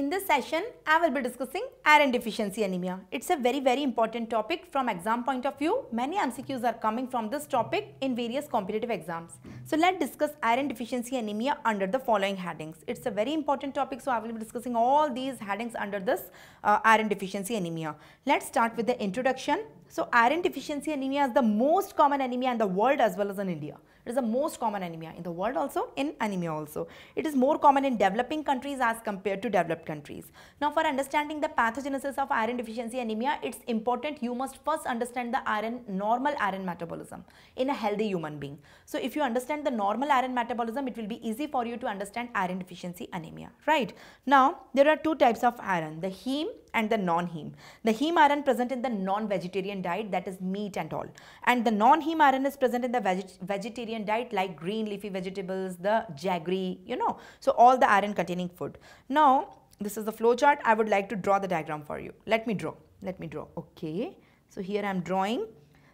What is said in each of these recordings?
In this session, I will be discussing iron deficiency anemia. It's a very very important topic from exam point of view. Many MCQs are coming from this topic in various competitive exams. So let's discuss iron deficiency anemia under the following headings. It's a very important topic so I will be discussing all these headings under this uh, iron deficiency anemia. Let's start with the introduction. So iron deficiency anemia is the most common anemia in the world as well as in India. It is the most common anemia in the world also, in anemia also. It is more common in developing countries as compared to developed countries. Now for understanding the pathogenesis of iron deficiency anemia, it's important you must first understand the iron, normal iron metabolism in a healthy human being. So if you understand the normal iron metabolism, it will be easy for you to understand iron deficiency anemia, right? Now there are two types of iron, the heme and the non-heme. The heme iron present in the non-vegetarian diet that is meat and all. And the non-heme iron is present in the veget vegetarian diet like green leafy vegetables, the jaggery, you know. So all the iron containing food. Now this is the flow chart. I would like to draw the diagram for you. Let me draw. Let me draw. Okay. So here I am drawing.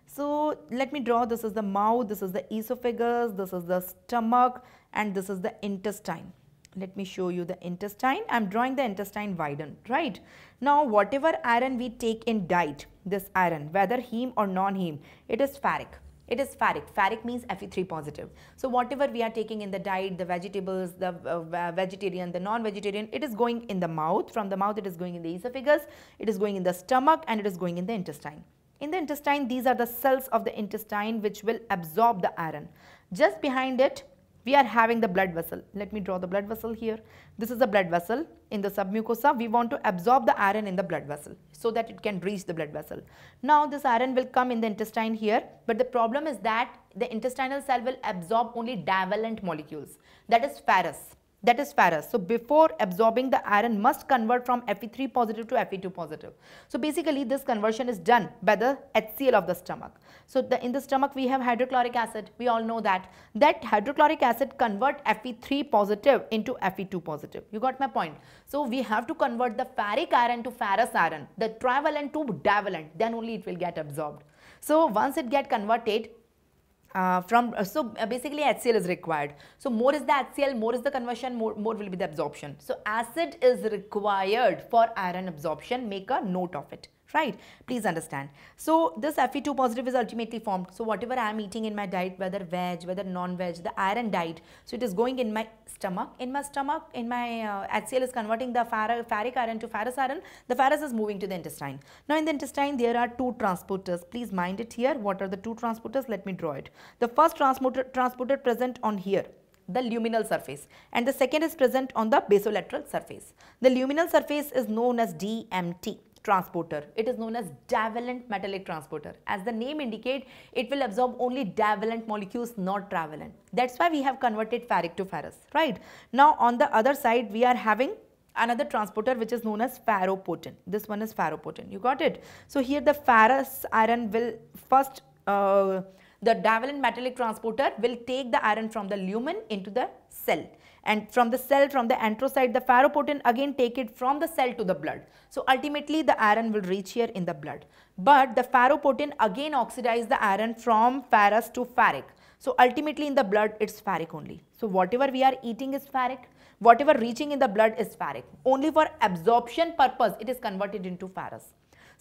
So let me draw. This is the mouth. This is the esophagus. This is the stomach. And this is the intestine let me show you the intestine. I am drawing the intestine widened, right? Now, whatever iron we take in diet, this iron, whether heme or non-heme, it is ferric. It is ferric. Ferric means Fe3 positive. So, whatever we are taking in the diet, the vegetables, the uh, vegetarian, the non-vegetarian, it is going in the mouth. From the mouth, it is going in the esophagus, it is going in the stomach and it is going in the intestine. In the intestine, these are the cells of the intestine which will absorb the iron. Just behind it, we are having the blood vessel. Let me draw the blood vessel here. This is the blood vessel. In the submucosa, we want to absorb the iron in the blood vessel so that it can reach the blood vessel. Now, this iron will come in the intestine here, but the problem is that the intestinal cell will absorb only divalent molecules, that is ferrous that is ferrous. So before absorbing the iron must convert from Fe3 positive to Fe2 positive. So basically this conversion is done by the HCl of the stomach. So the, in the stomach we have hydrochloric acid. We all know that. That hydrochloric acid convert Fe3 positive into Fe2 positive. You got my point. So we have to convert the ferric iron to ferrous iron, the trivalent to divalent. Then only it will get absorbed. So once it get converted, uh, from uh, so uh, basically HCl is required. So more is the HCl, more is the conversion, more, more will be the absorption. So acid is required for iron absorption. Make a note of it right? Please understand. So this Fe2 positive is ultimately formed. So whatever I am eating in my diet, whether veg, whether non-veg, the iron diet, so it is going in my stomach. In my stomach, in my uh, HCl is converting the ferric iron to ferrous iron. The ferrous is moving to the intestine. Now in the intestine, there are two transporters. Please mind it here. What are the two transporters? Let me draw it. The first transporter, transporter present on here the luminal surface and the second is present on the basolateral surface. The luminal surface is known as DMT transporter. It is known as divalent metallic transporter. As the name indicate, it will absorb only divalent molecules, not trivalent. That's why we have converted ferric to ferrous, right? Now, on the other side, we are having another transporter which is known as ferroportin. This one is ferroportin. You got it? So, here the ferrous iron will first uh, the divalent metallic transporter will take the iron from the lumen into the cell and from the cell from the enterocyte the ferroportin again take it from the cell to the blood. So ultimately the iron will reach here in the blood. But the ferroportin again oxidize the iron from ferrous to ferric. So ultimately in the blood it's ferric only. So whatever we are eating is ferric, whatever reaching in the blood is ferric. Only for absorption purpose it is converted into ferrous.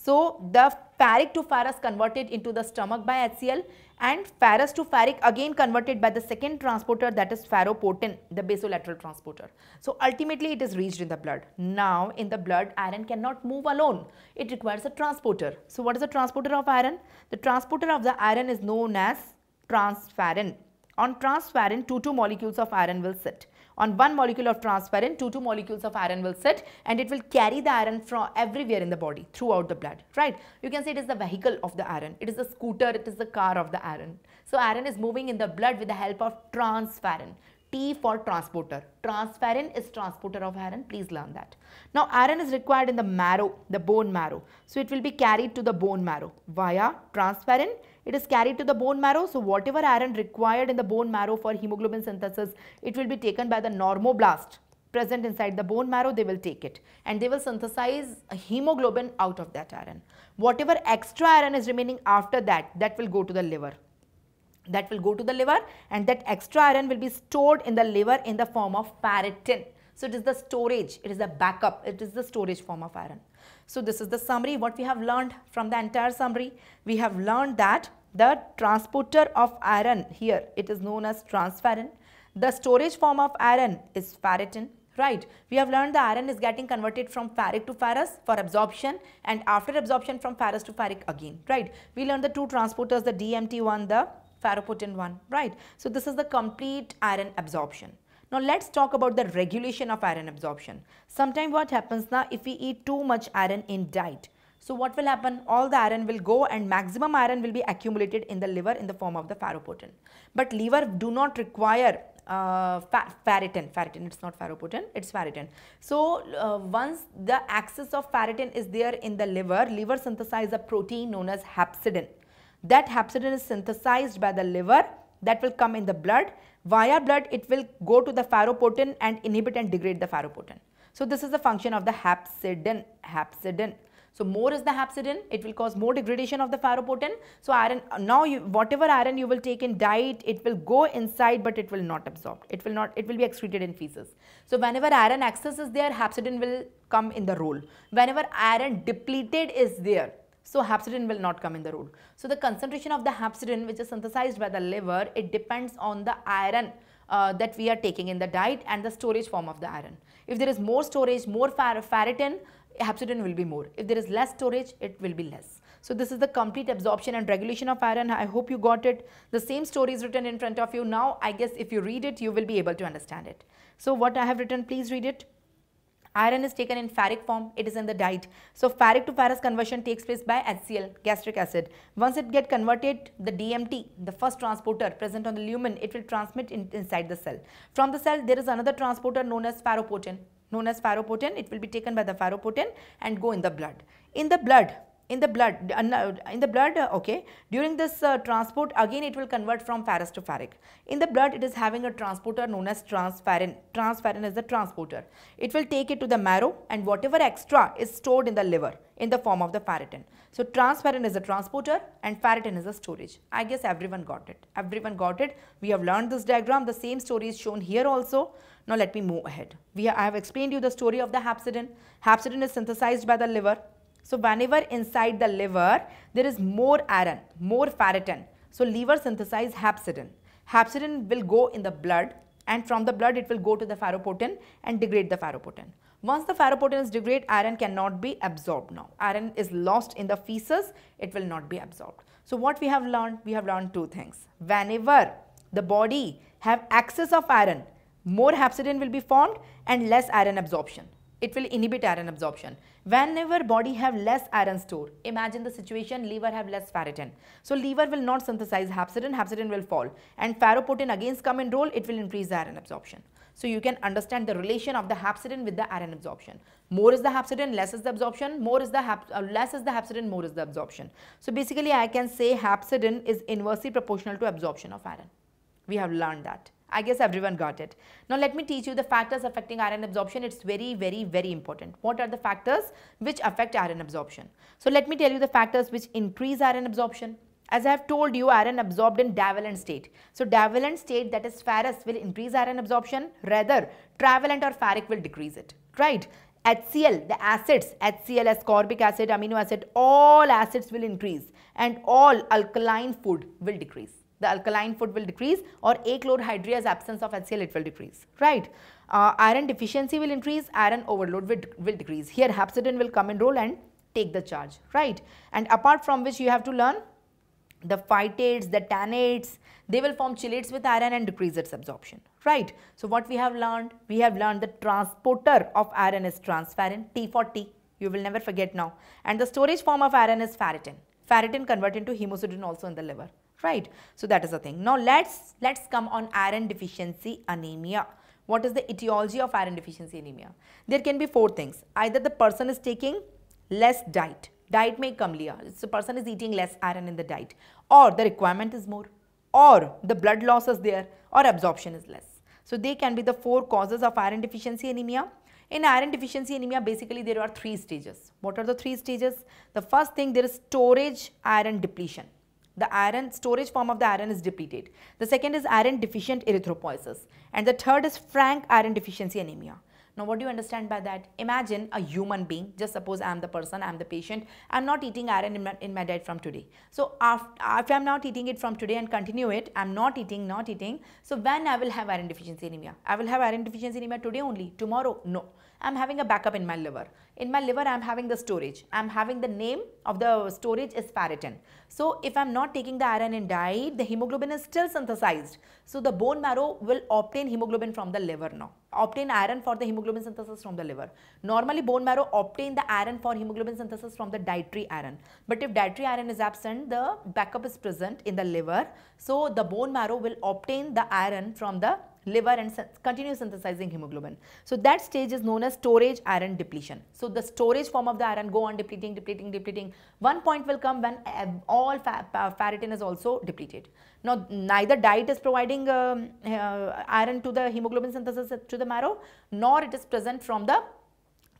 So the ferric to ferrous converted into the stomach by HCl and ferrous to ferric again converted by the second transporter that is ferroportin, the basolateral transporter. So ultimately it is reached in the blood. Now in the blood iron cannot move alone. It requires a transporter. So what is the transporter of iron? The transporter of the iron is known as transferrin. On transferrin, two, two molecules of iron will sit on one molecule of transferrin, two, two molecules of iron will sit and it will carry the iron from everywhere in the body throughout the blood, right? You can say it is the vehicle of the iron. It is the scooter, it is the car of the iron. So iron is moving in the blood with the help of transferrin. T for transporter. Transferrin is transporter of iron. Please learn that. Now iron is required in the marrow, the bone marrow. So it will be carried to the bone marrow via transferrin it is carried to the bone marrow. So whatever iron required in the bone marrow for hemoglobin synthesis, it will be taken by the normoblast present inside the bone marrow, they will take it and they will synthesize hemoglobin out of that iron. Whatever extra iron is remaining after that, that will go to the liver. That will go to the liver and that extra iron will be stored in the liver in the form of ferritin. So it is the storage, it is the backup, it is the storage form of iron. So this is the summary, what we have learned from the entire summary. We have learned that the transporter of iron here, it is known as transferrin. The storage form of iron is ferritin right. We have learned the iron is getting converted from ferric to ferrous for absorption and after absorption from ferrous to ferric again, right. We learned the two transporters, the DMT one, the ferroportin one, right. So, this is the complete iron absorption. Now, let us talk about the regulation of iron absorption. Sometimes what happens now if we eat too much iron in diet, so what will happen? All the iron will go and maximum iron will be accumulated in the liver in the form of the ferroportin. But liver do not require uh, ferritin, ferritin, it's not ferroportin, it's ferritin. So, uh, once the excess of ferritin is there in the liver, liver synthesize a protein known as hepcidin. That hepcidin is synthesized by the liver that will come in the blood. Via blood, it will go to the ferroportin and inhibit and degrade the ferroportin. So, this is the function of the hepcidin, hepcidin. So more is the hepcidin, it will cause more degradation of the ferroportin. So iron, now you, whatever iron you will take in diet, it will go inside but it will not absorb. It will not, it will be excreted in feces. So whenever iron excess is there, hepcidin will come in the role. Whenever iron depleted is there, so hepcidin will not come in the role. So the concentration of the hepcidin which is synthesized by the liver, it depends on the iron uh, that we are taking in the diet and the storage form of the iron. If there is more storage, more ferritin, hepcidin will be more. If there is less storage, it will be less. So this is the complete absorption and regulation of iron. I hope you got it. The same story is written in front of you. Now, I guess if you read it, you will be able to understand it. So what I have written, please read it. Iron is taken in ferric form, it is in the diet. So ferric to ferrous conversion takes place by HCl, gastric acid. Once it get converted, the DMT, the first transporter present on the lumen, it will transmit in, inside the cell. From the cell, there is another transporter known as ferroportin known as ferroportin. It will be taken by the ferroportin and go in the blood. In the blood, in the blood, uh, in the blood, uh, okay, during this uh, transport, again it will convert from ferrous to ferric. In the blood, it is having a transporter known as transferrin. Transferrin is the transporter. It will take it to the marrow and whatever extra is stored in the liver in the form of the ferritin. So, transferrin is a transporter and ferritin is a storage. I guess everyone got it. Everyone got it. We have learned this diagram. The same story is shown here also. Now, let me move ahead. We I have explained you the story of the hepcidin. Hepcidin is synthesized by the liver. So, whenever inside the liver, there is more iron, more ferritin. So, liver synthesize hepcidin. Hepcidin will go in the blood and from the blood it will go to the ferroportin and degrade the ferroportin. Once the ferroportin is degraded, iron cannot be absorbed now. Iron is lost in the feces, it will not be absorbed. So what we have learned? We have learned two things. Whenever the body have excess of iron, more hepcidin will be formed and less iron absorption. It will inhibit iron absorption. Whenever body have less iron store, imagine the situation liver have less ferritin. So liver will not synthesize hepcidin, hepcidin will fall and ferroportin again come in role, it will increase iron absorption. So you can understand the relation of the hepcidin with the iron absorption. More is the hepcidin, less is the absorption, more is the uh, less is the hepcidin, more is the absorption. So basically I can say hepcidin is inversely proportional to absorption of iron. We have learned that. I guess everyone got it. Now let me teach you the factors affecting iron absorption. It's very, very, very important. What are the factors which affect iron absorption? So let me tell you the factors which increase iron absorption. As I have told you, iron absorbed in divalent state. So divalent state that is ferrous will increase iron absorption. Rather, trivalent or ferric will decrease it. Right? HCl, the acids, HCl, ascorbic acid, amino acid, all acids will increase and all alkaline food will decrease the alkaline food will decrease or achlorhydria's absence of HCl it will decrease, right. Uh, iron deficiency will increase, iron overload will, will decrease. Here hepcidin will come in role and take the charge, right. And apart from which you have to learn the phytates, the tannates, they will form chelates with iron and decrease its absorption, right. So what we have learned? We have learned the transporter of iron is transferrin, T40, you will never forget now. And the storage form of iron is ferritin. Ferritin convert into hemosiderin also in the liver right? So that is the thing. Now let's let's come on iron deficiency anemia. What is the etiology of iron deficiency anemia? There can be four things. Either the person is taking less diet. Diet may come liya. So person is eating less iron in the diet or the requirement is more or the blood loss is there or absorption is less. So they can be the four causes of iron deficiency anemia. In iron deficiency anemia, basically there are three stages. What are the three stages? The first thing, there is storage iron depletion the iron storage form of the iron is depleted. The second is iron deficient erythropoiesis and the third is frank iron deficiency anemia. Now, what do you understand by that? Imagine a human being, just suppose I am the person, I am the patient, I am not eating iron in my, in my diet from today. So, after, if I am not eating it from today and continue it, I am not eating, not eating. So, when I will have iron deficiency anemia? I will have iron deficiency anemia today only, tomorrow? No. I am having a backup in my liver. In my liver, I am having the storage. I am having the name of the storage is ferritin. So, if I am not taking the iron in diet, the hemoglobin is still synthesized. So, the bone marrow will obtain hemoglobin from the liver now. Obtain iron for the hemoglobin synthesis from the liver. Normally, bone marrow obtain the iron for hemoglobin synthesis from the dietary iron. But if dietary iron is absent, the backup is present in the liver. So, the bone marrow will obtain the iron from the liver and continue synthesizing hemoglobin. So that stage is known as storage iron depletion. So the storage form of the iron go on depleting, depleting, depleting. One point will come when all ferritin is also depleted. Now neither diet is providing um, uh, iron to the hemoglobin synthesis to the marrow nor it is present from the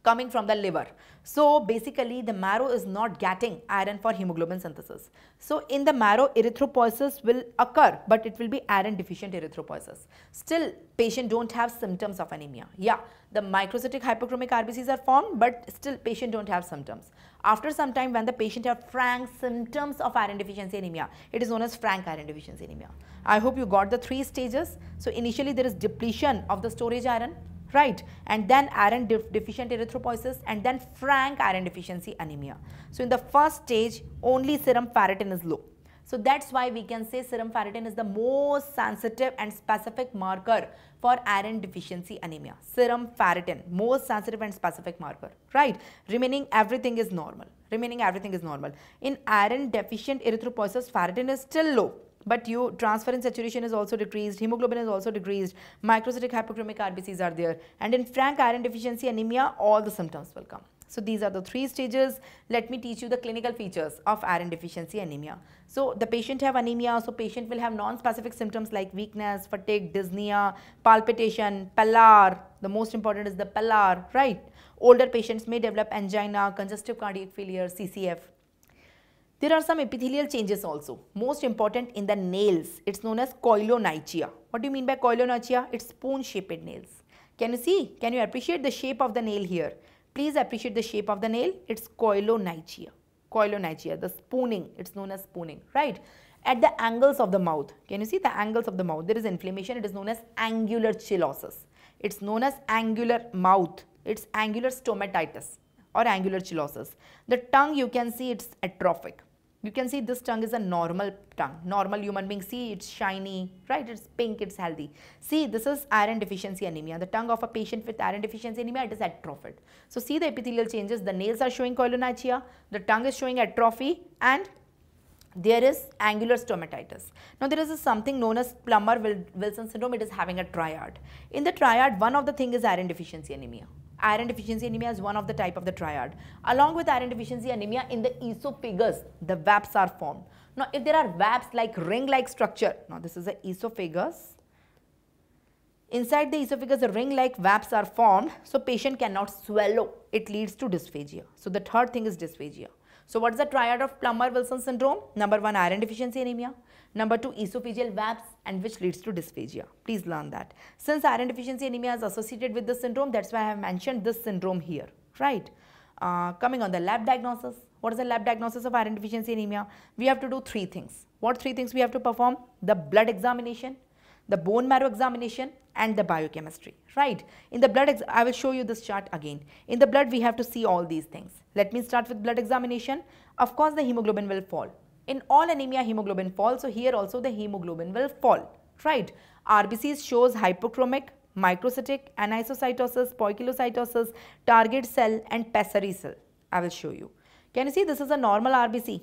coming from the liver. So basically the marrow is not getting iron for hemoglobin synthesis. So in the marrow erythropoiesis will occur but it will be iron deficient erythropoiesis. Still patient don't have symptoms of anemia. Yeah, the microcytic hypochromic RBCs are formed but still patient don't have symptoms. After some time when the patient have frank symptoms of iron deficiency anemia, it is known as frank iron deficiency anemia. I hope you got the three stages. So initially there is depletion of the storage iron right and then iron def deficient erythropoiesis and then frank iron deficiency anemia. So in the first stage only serum ferritin is low. So that's why we can say serum ferritin is the most sensitive and specific marker for iron deficiency anemia. Serum ferritin, most sensitive and specific marker, right? Remaining everything is normal. Remaining everything is normal. In iron deficient erythropoiesis, ferritin is still low but you transferrin saturation is also decreased, hemoglobin is also decreased, microcytic hypochromic RBCs are there and in frank iron deficiency anemia all the symptoms will come. So these are the three stages. Let me teach you the clinical features of iron deficiency anemia. So the patient have anemia, so patient will have non-specific symptoms like weakness, fatigue, dyspnea, palpitation, pallor. The most important is the pallor, right? Older patients may develop angina, congestive cardiac failure, CCF. There are some epithelial changes also. Most important in the nails. It's known as koilonychia. What do you mean by koilonychia? It's spoon-shaped nails. Can you see? Can you appreciate the shape of the nail here? Please appreciate the shape of the nail. It's koilonychia. Koilonychia, the spooning. It's known as spooning, right? At the angles of the mouth. Can you see the angles of the mouth? There is inflammation. It is known as angular cheilosis. It's known as angular mouth. It's angular stomatitis or angular cheilosis. The tongue you can see it's atrophic. You can see this tongue is a normal tongue. Normal human being, see it's shiny, right? It's pink, it's healthy. See, this is iron deficiency anemia. The tongue of a patient with iron deficiency anemia, it is atrophied. So see the epithelial changes. The nails are showing koilonychia. The tongue is showing atrophy and there is angular stomatitis. Now there is something known as Plummer-Vinson syndrome. It is having a triad. In the triad, one of the thing is iron deficiency anemia iron deficiency anemia is one of the type of the triad. Along with iron deficiency anemia, in the esophagus, the webs are formed. Now, if there are webs like ring-like structure, now this is the esophagus. Inside the esophagus, the ring-like webs are formed, so patient cannot swallow. It leads to dysphagia. So, the third thing is dysphagia. So, what is the triad of Plummer-Vinson syndrome? Number one, iron deficiency anemia. Number two, esophageal webs and which leads to dysphagia. Please learn that. Since iron deficiency anemia is associated with this syndrome, that's why I have mentioned this syndrome here, right? Uh, coming on the lab diagnosis. What is the lab diagnosis of iron deficiency anemia? We have to do three things. What three things we have to perform? The blood examination, the bone marrow examination and the biochemistry, right? In the blood, I will show you this chart again. In the blood, we have to see all these things. Let me start with blood examination. Of course, the hemoglobin will fall. In all anemia, hemoglobin falls. So here also the hemoglobin will fall, right? RBCs shows hypochromic, microcytic, anisocytosis, poikilocytosis, target cell and pessary cell. I will show you. Can you see this is a normal RBC?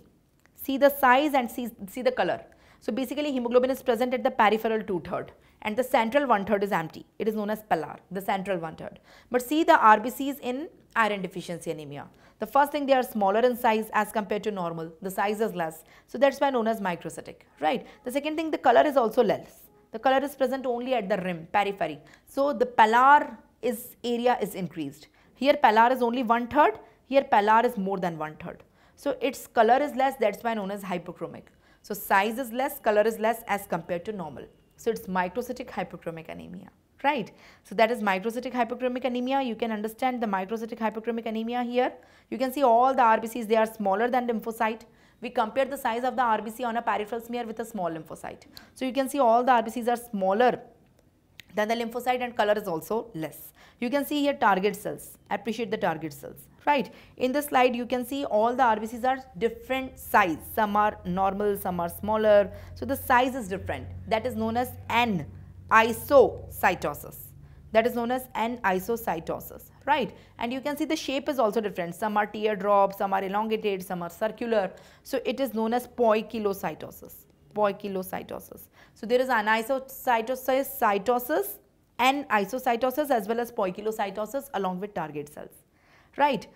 See the size and see, see the color. So basically hemoglobin is present at the peripheral two-third and the central one-third is empty. It is known as pallor, the central one-third. But see the RBCs in iron deficiency anemia. The first thing they are smaller in size as compared to normal. The size is less. So that's why known as microcytic, right? The second thing, the color is also less. The color is present only at the rim, periphery. So the pallor is area is increased. Here pallor is only one third. Here pallor is more than one third. So its color is less. That's why known as hypochromic. So size is less, color is less as compared to normal. So it's microcytic hypochromic anemia, right? So that is microcytic hypochromic anemia. You can understand the microcytic hypochromic anemia here. You can see all the RBCs, they are smaller than lymphocyte. We compare the size of the RBC on a peripheral smear with a small lymphocyte. So you can see all the RBCs are smaller than the lymphocyte and color is also less. You can see here target cells. Appreciate the target cells. Right. In the slide, you can see all the RBCs are different size. Some are normal, some are smaller. So the size is different. That is known as N isocytosis. That is known as anisocytosis. Right. And you can see the shape is also different. Some are teardrop, some are elongated, some are circular. So it is known as poikilocytosis. Poikilocytosis. So there is anisocytosis, cytosis, and isocytosis as well as poikilocytosis along with target cells right.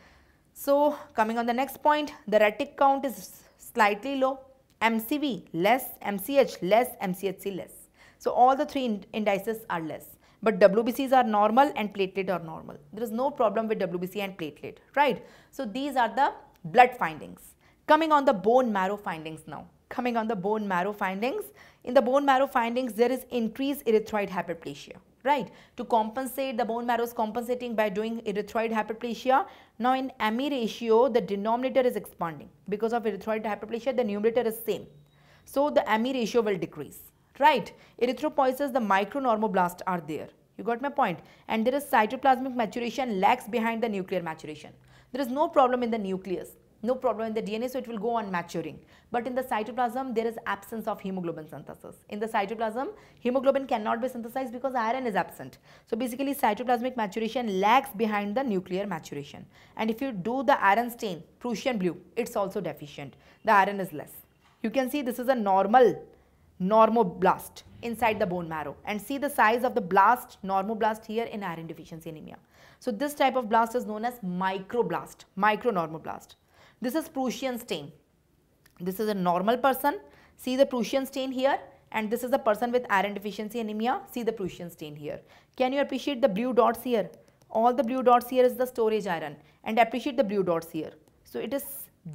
So, coming on the next point, the retic count is slightly low, MCV less, MCH less, MCHC less. So, all the three indices are less. But WBCs are normal and platelet are normal. There is no problem with WBC and platelet, right? So, these are the blood findings. Coming on the bone marrow findings now. Coming on the bone marrow findings. In the bone marrow findings, there is increased erythroid hyperplasia right? To compensate, the bone marrow is compensating by doing erythroid hyperplasia. Now in M:E ratio, the denominator is expanding. Because of erythroid hyperplasia, the numerator is same. So the M:E ratio will decrease, right? Erythropoiesis, the micronormoblast are there. You got my point? And there is cytoplasmic maturation lags behind the nuclear maturation. There is no problem in the nucleus no problem in the DNA, so it will go on maturing. But in the cytoplasm, there is absence of hemoglobin synthesis. In the cytoplasm, hemoglobin cannot be synthesized because iron is absent. So basically, cytoplasmic maturation lags behind the nuclear maturation. And if you do the iron stain, Prussian blue, it's also deficient. The iron is less. You can see this is a normal normoblast inside the bone marrow and see the size of the blast normoblast here in iron deficiency anemia. So this type of blast is known as microblast, micronormoblast. This is Prussian stain. This is a normal person. See the Prussian stain here and this is a person with iron deficiency anemia. See the Prussian stain here. Can you appreciate the blue dots here? All the blue dots here is the storage iron and appreciate the blue dots here. So it is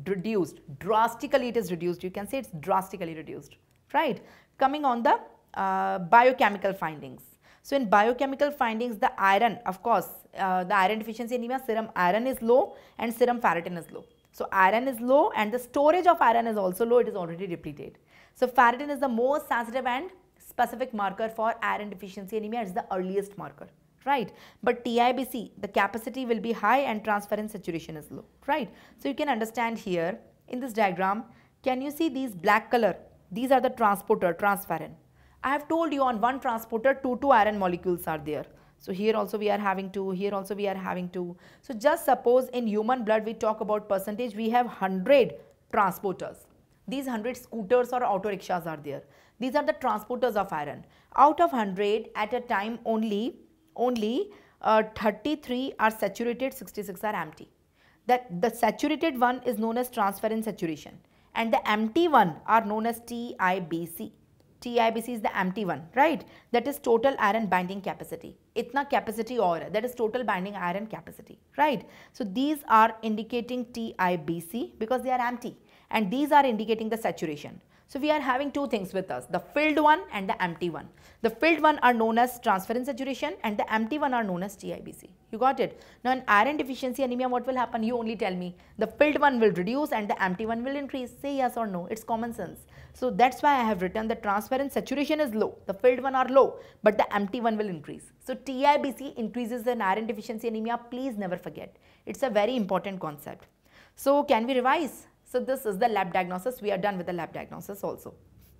reduced, drastically it is reduced. You can say it's drastically reduced, right? Coming on the uh, biochemical findings. So in biochemical findings, the iron, of course, uh, the iron deficiency anemia, serum iron is low and serum ferritin is low. So iron is low and the storage of iron is also low, it is already depleted. So ferritin is the most sensitive and specific marker for iron deficiency anemia, it's the earliest marker, right? But TIBC, the capacity will be high and transferrin saturation is low, right? So you can understand here in this diagram, can you see these black color? These are the transporter, transferrin. I have told you on one transporter, two, two iron molecules are there. So here also we are having 2, here also we are having 2. So just suppose in human blood we talk about percentage, we have 100 transporters. These 100 scooters or auto rickshaws are there. These are the transporters of iron. Out of 100 at a time only, only uh, 33 are saturated, 66 are empty. That the saturated one is known as transferrin saturation and the empty one are known as TIBC. TIBC is the empty one, right? That is total iron binding capacity. Itna capacity or that is total binding iron capacity, right? So these are indicating TIBC because they are empty and these are indicating the saturation. So we are having two things with us, the filled one and the empty one. The filled one are known as transferrin saturation and the empty one are known as TIBC. You got it? Now in iron deficiency anemia, what will happen? You only tell me. The filled one will reduce and the empty one will increase. Say yes or no. It's common sense. So that's why I have written the transferrin saturation is low. The filled one are low, but the empty one will increase. So TIBC increases in iron deficiency anemia. Please never forget. It's a very important concept. So can we revise? So this is the lab diagnosis. We are done with the lab diagnosis also.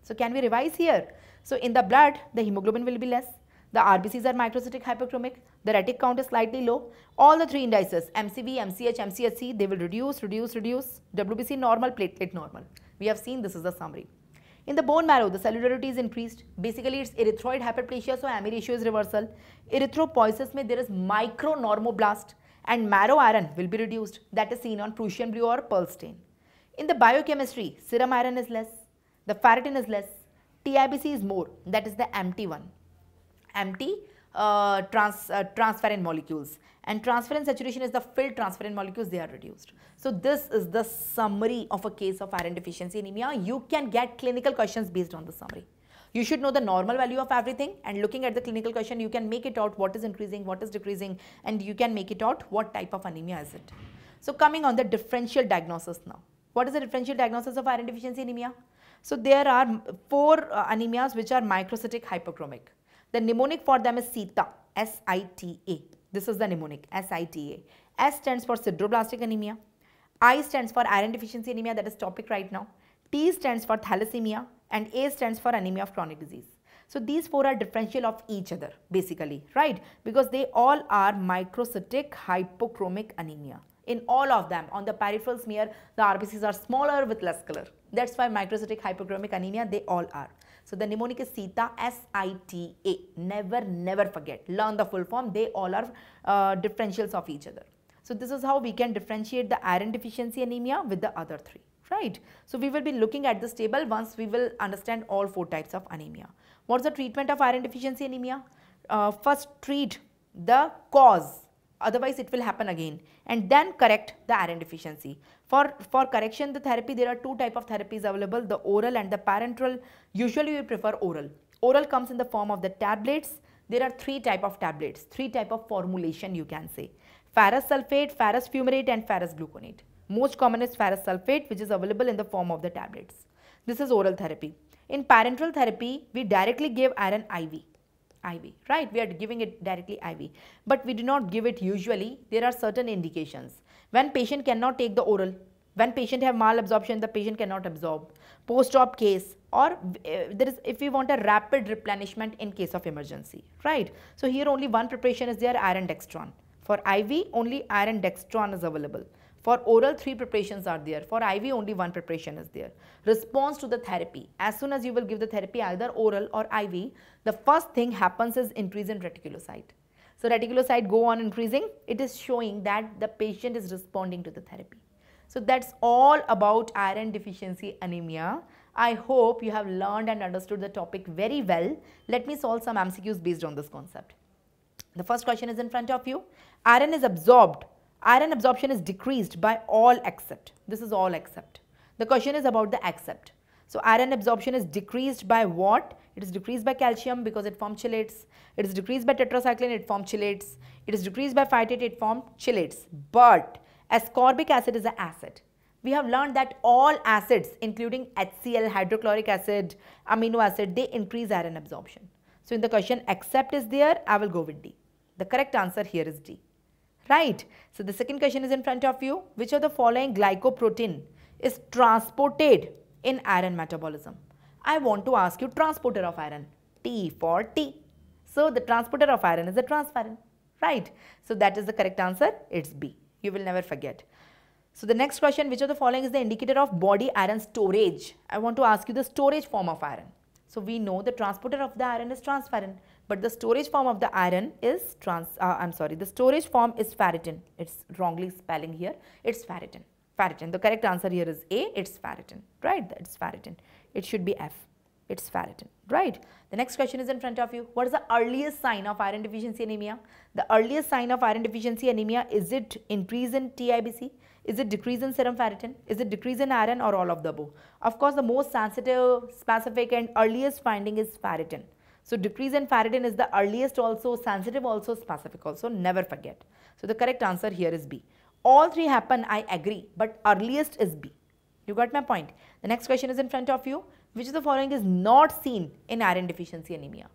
So can we revise here? So in the blood, the hemoglobin will be less. The RBCs are microcytic hyperchromic. The retic count is slightly low. All the three indices, MCV, MCH, MCHC, they will reduce, reduce, reduce. WBC normal, platelet normal. We have seen this is the summary. In the bone marrow, the cellularity is increased. Basically, it's erythroid hyperplasia, so M:E ratio is reversal. Erythropoiesis, mein there is micronormoblast and marrow iron will be reduced. That is seen on Prussian blue or Pearl stain. In the biochemistry, serum iron is less, the ferritin is less, TIBC is more, that is the empty one. Empty uh, trans, uh, transferrin molecules and transferrin saturation is the filled transferrin molecules, they are reduced. So this is the summary of a case of iron deficiency anemia. You can get clinical questions based on the summary. You should know the normal value of everything and looking at the clinical question, you can make it out what is increasing, what is decreasing and you can make it out what type of anemia is it. So coming on the differential diagnosis now. What is the differential diagnosis of iron deficiency anemia? So there are four uh, anemias which are microcytic hypochromic. The mnemonic for them is SITA, S-I-T-A. This is the mnemonic, S-I-T-A. S stands for sideroblastic anemia. I stands for iron deficiency anemia, that is topic right now. T stands for thalassemia and A stands for anemia of chronic disease. So these four are differential of each other basically, right? Because they all are microcytic hypochromic anemia. In all of them, on the peripheral smear, the RBCs are smaller with less color. That's why microcytic hypochromic anemia, they all are. So the mnemonic is SITA, S-I-T-A. Never, never forget. Learn the full form. They all are uh, differentials of each other. So this is how we can differentiate the iron deficiency anemia with the other three, right? So we will be looking at this table once we will understand all four types of anemia. What's the treatment of iron deficiency anemia? Uh, first treat the cause otherwise it will happen again and then correct the iron deficiency. For, for correction the therapy there are two type of therapies available the oral and the parenteral usually we prefer oral. Oral comes in the form of the tablets there are three type of tablets three type of formulation you can say ferrous sulfate, ferrous fumarate and ferrous gluconate. Most common is ferrous sulfate which is available in the form of the tablets. This is oral therapy. In parenteral therapy, we directly give iron IV. IV, right? We are giving it directly IV. But we do not give it usually. There are certain indications. When patient cannot take the oral, when patient have malabsorption, the patient cannot absorb. Post-op case or uh, there is if we want a rapid replenishment in case of emergency, right? So here only one preparation is there, iron dextran. For IV, only iron dextran is available. For oral, three preparations are there. For IV, only one preparation is there. Response to the therapy. As soon as you will give the therapy, either oral or IV, the first thing happens is increase in reticulocyte. So reticulocyte go on increasing. It is showing that the patient is responding to the therapy. So that's all about iron deficiency anemia. I hope you have learned and understood the topic very well. Let me solve some MCQs based on this concept. The first question is in front of you. Iron is absorbed. Iron absorption is decreased by all except. This is all except. The question is about the except. So iron absorption is decreased by what? It is decreased by calcium because it forms chelates. It is decreased by tetracycline, it forms chelates. It is decreased by phytate, it forms chelates. But ascorbic acid is an acid. We have learned that all acids including HCl, hydrochloric acid, amino acid, they increase iron absorption. So in the question except is there, I will go with D. The correct answer here is D. Right. So the second question is in front of you. Which of the following glycoprotein is transported in iron metabolism? I want to ask you transporter of iron. T for T. So the transporter of iron is the transferrin. Right. So that is the correct answer. It's B. You will never forget. So the next question, which of the following is the indicator of body iron storage? I want to ask you the storage form of iron. So we know the transporter of the iron is transferrin but the storage form of the iron is trans uh, i'm sorry the storage form is ferritin. It's wrongly spelling here. It's ferritin. Ferritin. The correct answer here is a it's ferritin. Right it's ferritin. It should be f. It's ferritin. Right. The next question is in front of you. What is the earliest sign of iron deficiency anemia? The earliest sign of iron deficiency anemia is it increase in TIBC is it decrease in serum ferritin? Is it decrease in iron or all of the above? Of course the most sensitive specific and earliest finding is ferritin so decrease in ferritin is the earliest also, sensitive also, specific also, never forget. So the correct answer here is B. All three happen, I agree, but earliest is B. You got my point? The next question is in front of you. Which of the following is not seen in iron deficiency anemia?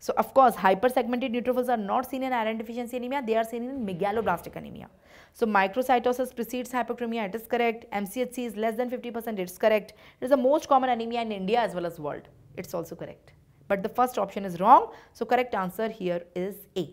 So of course, hypersegmented neutrophils are not seen in iron deficiency anemia. They are seen in megaloblastic anemia. So microcytosis precedes hypochromia. It is correct. MCHC is less than 50%. It is correct. It is the most common anemia in India as well as world. It's also correct. But the first option is wrong. So correct answer here is A.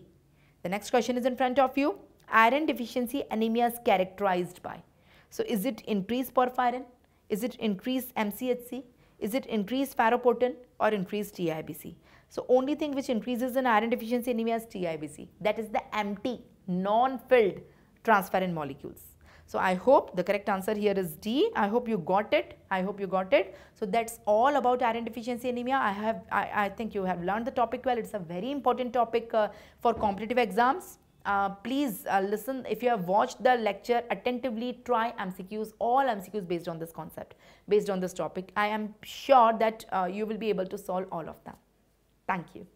The next question is in front of you. Iron deficiency anemia is characterized by. So is it increased porphyrin? Is it increased MCHC? Is it increased ferroportin or increased TIBC? So only thing which increases in iron deficiency anemia is TIBC. That is the empty, non-filled transferrin molecules. So I hope the correct answer here is D. I hope you got it. I hope you got it. So that's all about iron deficiency anemia. I have, I, I think you have learned the topic well. It's a very important topic uh, for competitive exams. uh, please uh, listen if you have watched the lecture attentively try mcqs all mcqs based on this concept based on this topic i am sure that uh, you will be able to solve all of them thank you